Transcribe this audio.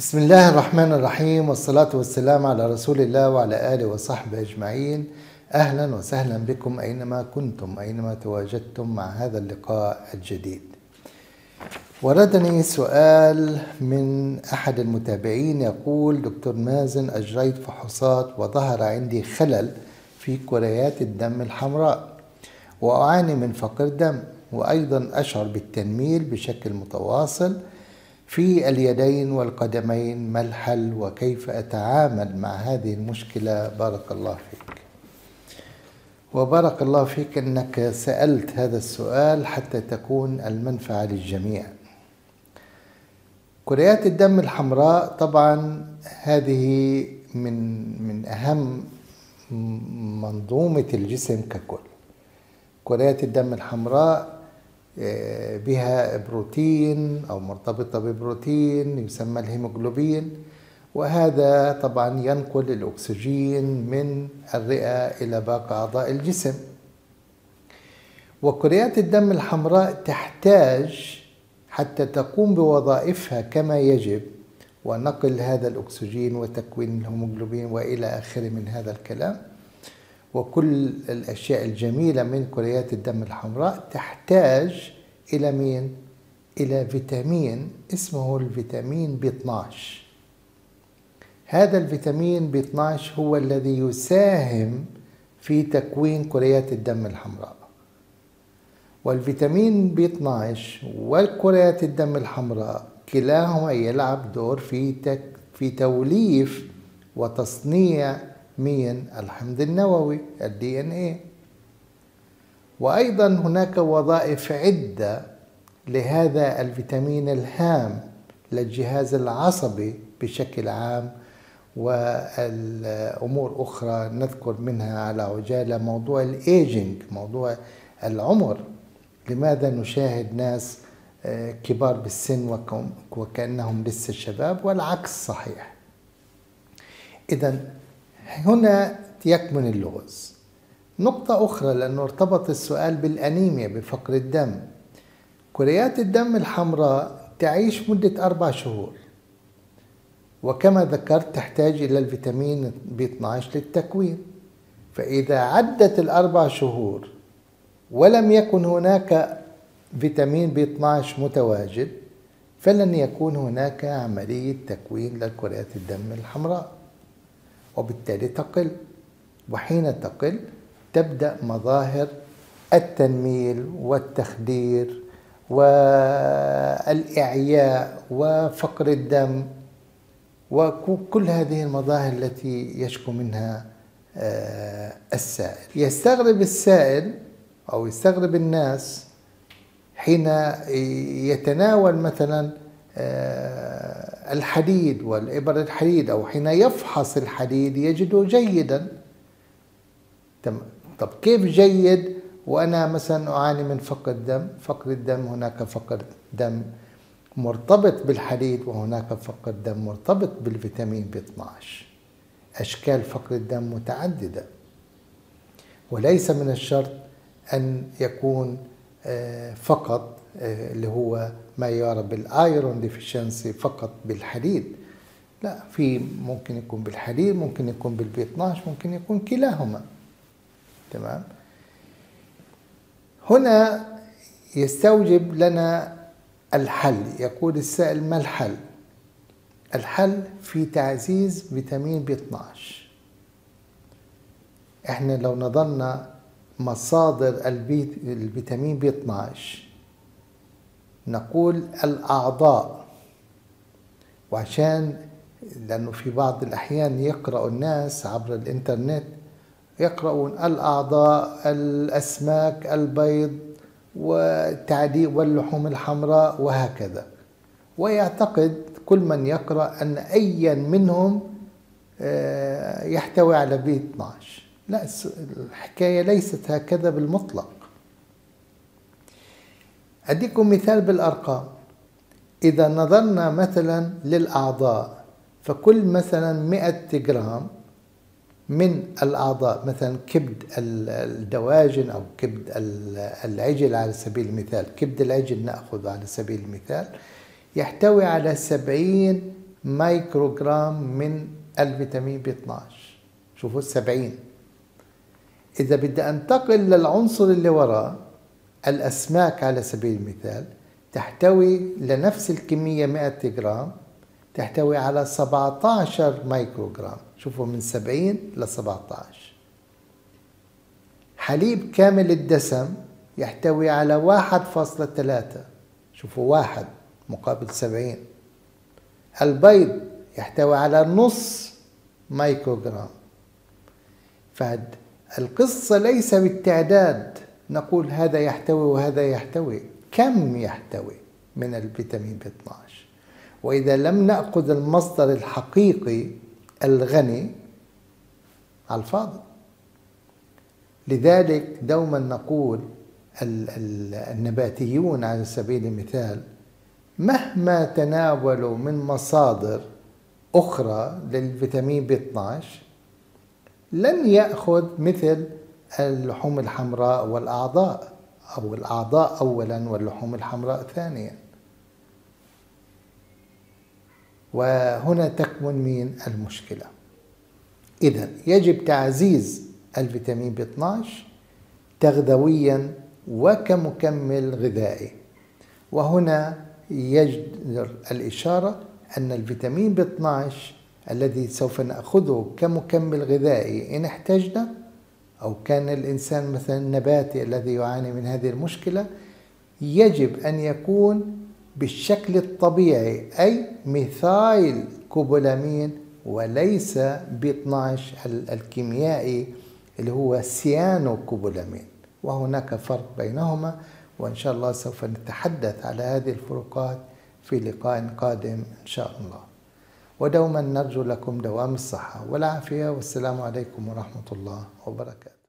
بسم الله الرحمن الرحيم والصلاة والسلام على رسول الله وعلى آله وصحبه أجمعين. أهلا وسهلا بكم أينما كنتم أينما تواجدتم مع هذا اللقاء الجديد. وردني سؤال من أحد المتابعين يقول دكتور مازن أجريت فحوصات وظهر عندي خلل في كريات الدم الحمراء وأعاني من فقر دم وأيضا أشعر بالتنميل بشكل متواصل في اليدين والقدمين ما الحل وكيف أتعامل مع هذه المشكلة؟ بارك الله فيك. وبارك الله فيك أنك سألت هذا السؤال حتى تكون المنفعة للجميع. كريات الدم الحمراء طبعا هذه من من أهم منظومة الجسم ككل. كريات الدم الحمراء بها بروتين أو مرتبطة ببروتين يسمى الهيموغلوبين. وهذا طبعا ينقل الأكسجين من الرئة إلى باقي أعضاء الجسم. وكريات الدم الحمراء تحتاج حتى تقوم بوظائفها كما يجب ونقل هذا الأكسجين وتكوين الهيموغلوبين وإلى آخره من هذا الكلام. وكل الأشياء الجميلة من كريات الدم الحمراء تحتاج إلى مين؟ إلى فيتامين اسمه الفيتامين B 12 هذا الفيتامين B 12 هو الذي يساهم في تكوين كريات الدم الحمراء والفيتامين B 12 والكريات الدم الحمراء كلاهما يلعب دور في تك في توليف وتصنيع مين الحمض النووي ال DNA وأيضا هناك وظائف عدة لهذا الفيتامين الهام للجهاز العصبي بشكل عام والأمور أخرى نذكر منها على عجالة موضوع الايجنج موضوع العمر. لماذا نشاهد ناس كبار بالسن وكأنهم لسه شباب؟ والعكس صحيح. اذا هنا يكمن اللغز. نقطة أخرى لأنه ارتبط السؤال بالأنيميا بفقر الدم. كريات الدم الحمراء تعيش مدة أربع شهور وكما ذكرت تحتاج إلى الفيتامين ب 12 للتكوين. فإذا عدت الأربع شهور ولم يكن هناك فيتامين ب 12 متواجد فلن يكون هناك عملية تكوين لكريات الدم الحمراء. وبالتالي تقل. وحين تقل تبدأ مظاهر التنميل والتخدير والإعياء وفقر الدم وكل هذه المظاهر التي يشكو منها السائل. يستغرب السائل أو يستغرب الناس حين يتناول مثلا الحديد والإبر الحديد أو حين يفحص الحديد يجده جيدا. طب كيف جيد؟ وأنا مثلا أعاني من فقر دم فقر الدم هناك فقر دم مرتبط بالحديد وهناك فقر دم مرتبط بالفيتامين ب 12 أشكال فقر الدم متعددة. وليس من الشرط أن يكون فقط اللي هو ما يعرف بال iron deficiency فقط بالحديد. لا في ممكن يكون بالحديد ممكن يكون بال B 12 ممكن يكون كلاهما. تمام؟ هنا يستوجب لنا الحل. يقول السائل ما الحل؟ الحل في تعزيز فيتامين B 12 إحنا لو نظرنا مصادر الفيتامين بي 12 نقول الأعضاء. وعشان لأنه في بعض الأحيان يقرأ الناس عبر الإنترنت يقرؤون الأعضاء الأسماك البيض والتعديل واللحوم الحمراء وهكذا. ويعتقد كل من يقرأ أن أيا منهم يحتوي على بي 12 لا الحكاية ليست هكذا بالمطلق. أديكم مثال بالأرقام. إذا نظرنا مثلا للأعضاء فكل مثلا 100 جرام من الأعضاء مثلا كبد الدواجن أو كبد العجل على سبيل المثال كبد العجل نأخذ على سبيل المثال يحتوي على 70 مايكروغرام من الفيتامين B 12 شوفوا 70 إذا بدي أنتقل للعنصر اللي وراه الأسماك على سبيل المثال تحتوي لنفس الكمية 100 جرام تحتوي على 17 مايكروغرام شوفوا من 70 ل 17 حليب كامل الدسم يحتوي على 1.3 شوفوا واحد مقابل 70 البيض يحتوي على نص مايكروغرام فالقصة ليس بالتعداد. نقول هذا يحتوي وهذا يحتوي. كم يحتوي من الفيتامين ب 12 وإذا لم نأخذ المصدر الحقيقي الغني على الفاضي. لذلك دوما نقول النباتيون على سبيل المثال مهما تناولوا من مصادر أخرى للفيتامين ب 12 لن يأخذ مثل اللحوم الحمراء والأعضاء. أو الأعضاء أولا واللحوم الحمراء ثانيا. وهنا تكمن مين المشكلة. إذا يجب تعزيز الفيتامين ب 12 تغذويا وكمكمل غذائي. وهنا يجدر الإشارة أن الفيتامين ب 12 الذي سوف نأخذه كمكمل غذائي إن احتجنا أو كان الإنسان مثلا النباتي الذي يعاني من هذه المشكلة يجب أن يكون بالشكل الطبيعي أي methylcobalamin وليس ب 12 الكيميائي اللي هو سيانو كوبولامين وهناك فرق بينهما وإن شاء الله سوف نتحدث على هذه الفروقات في لقاء قادم إن شاء الله. ودوما نرجو لكم دوام الصحة والعافية والسلام عليكم ورحمة الله وبركاته.